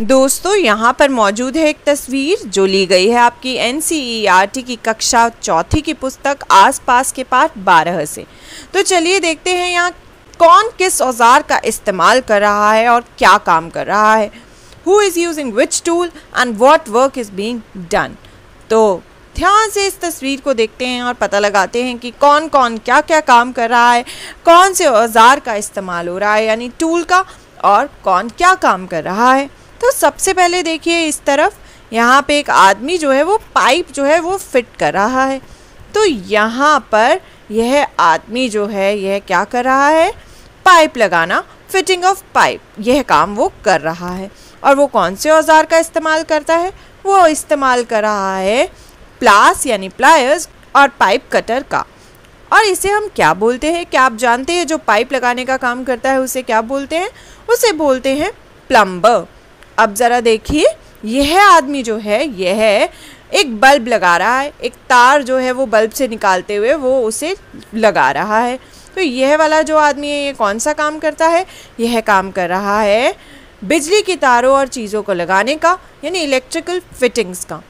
दोस्तों, यहाँ पर मौजूद है एक तस्वीर जो ली गई है आपकी एनसीईआरटी की कक्षा चौथी की पुस्तक आसपास के पाठ बारह से। तो चलिए देखते हैं यहाँ कौन किस औज़ार का इस्तेमाल कर रहा है और क्या काम कर रहा है। Who is using which tool and what work is being done तो ध्यान से इस तस्वीर को देखते हैं और पता लगाते हैं कि कौन कौन क्या क्या काम कर रहा है, कौन से औज़ार का इस्तेमाल हो रहा है, यानी टूल का, और कौन क्या काम कर रहा है। तो सबसे पहले देखिए इस तरफ़, यहाँ पे एक आदमी जो है वो पाइप जो है वो फिट कर रहा है। तो यहाँ पर यह आदमी जो है, यह क्या कर रहा है? पाइप लगाना फिटिंग ऑफ़ पाइप यह काम वो कर रहा है। और वो कौन से औज़ार का इस्तेमाल करता है? वो इस्तेमाल कर रहा है प्लास यानी प्लायर्स और पाइप कटर का। और इसे हम क्या बोलते हैं? क्या आप जानते हैं जो पाइप लगाने का काम करता है, उसे क्या बोलते हैं? उसे बोलते हैं प्लम्बर अब ज़रा देखिए, यह आदमी जो है, यह एक बल्ब लगा रहा है। एक तार जो है, वो बल्ब से निकालते हुए वो उसे लगा रहा है। तो यह वाला जो आदमी है, ये कौन सा काम करता है? यह काम कर रहा है बिजली की तारों और चीज़ों को लगाने का, यानी इलेक्ट्रिकल फिटिंग्स का।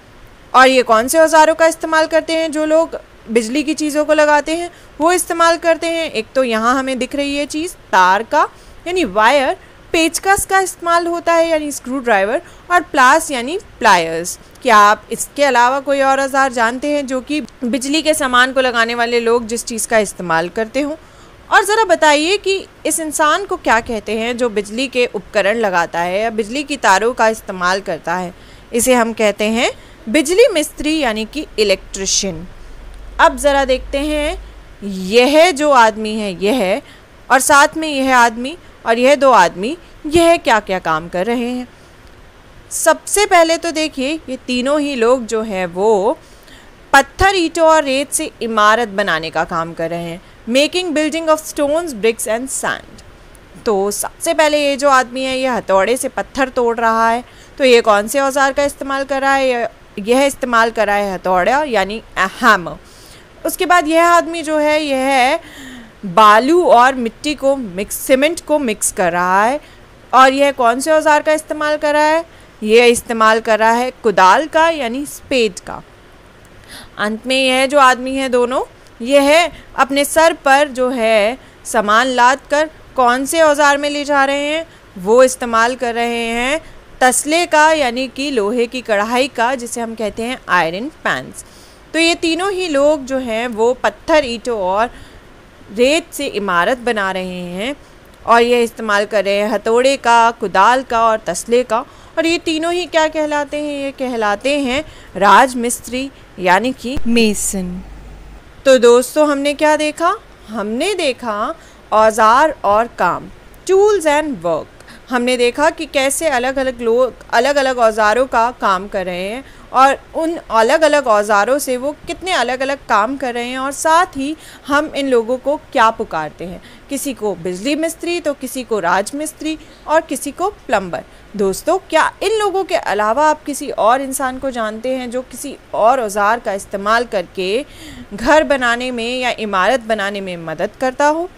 और ये कौन से औजारों का इस्तेमाल करते हैं जो लोग बिजली की चीज़ों को लगाते हैं? वो इस्तेमाल करते हैं। एक तो यहाँ हमें दिख रही है चीज़, तार का, यानी वायर, पेचकस का इस्तेमाल होता है, यानी स्क्रू ड्राइवर और प्लास, यानी प्लायर्स क्या आप इसके अलावा कोई और औज़ार जानते हैं जो कि बिजली के सामान को लगाने वाले लोग जिस चीज़ का इस्तेमाल करते हों? और ज़रा बताइए कि इस इंसान को क्या कहते हैं जो बिजली के उपकरण लगाता है या बिजली की तारों का इस्तेमाल करता है? इसे हम कहते हैं बिजली मिस्त्री यानी कि इलेक्ट्रिशियन। अब ज़रा देखते हैं, यह जो आदमी है, यह, और साथ में यह आदमी, और यह दो आदमी, यह क्या क्या काम कर रहे हैं? सबसे पहले तो देखिए, ये तीनों ही लोग जो हैं, वो पत्थर ईटों और रेत से इमारत बनाने का काम कर रहे हैं। Making building of stones bricks and sand तो सबसे पहले ये जो आदमी है, ये हथौड़े से पत्थर तोड़ रहा है। तो ये कौन से औज़ार का इस्तेमाल कर रहा है? यह इस्तेमाल कर है हथौड़ा, यानी हैमर उसके बाद यह आदमी जो है, यह बालू और मिट्टी को मिक्स सीमेंट को मिक्स कर रहा है. और यह कौन से औज़ार का इस्तेमाल कर रहा है? यह इस्तेमाल कर रहा है कुदाल का, यानी स्पेड का. अंत में यह जो आदमी है दोनों, यह अपने सर पर जो है सामान लाद कर कौन से औज़ार में ले जा रहे हैं? वो इस्तेमाल कर रहे हैं तसले का यानी कि लोहे की कढ़ाई का जिसे हम कहते हैं आयरन पैंस तो ये तीनों ही लोग जो हैं वो पत्थर ईंटों और रेत से इमारत बना रहे हैं और ये इस्तेमाल कर रहे हैं हथौड़े का कुदाल का और तसले का। और ये तीनों ही क्या कहलाते हैं? ये कहलाते हैं राजमिस्त्री यानी कि मेसन। तो दोस्तों हमने क्या देखा? हमने देखा औज़ार और काम टूल्स एंड वर्क हमने देखा कि कैसे अलग अलग लोग अलग अलग औज़ारों का काम कर रहे हैं और उन अलग अलग औज़ारों से वो कितने अलग अलग काम कर रहे हैं और साथ ही हम इन लोगों को क्या पुकारते हैं। किसी को बिजली मिस्त्री तो किसी को राज मिस्त्री और किसी को प्लम्बर। दोस्तों, क्या इन लोगों के अलावा आप किसी और इंसान को जानते हैं जो किसी और औज़ार का इस्तेमाल करके घर बनाने में या इमारत बनाने में मदद करता हो?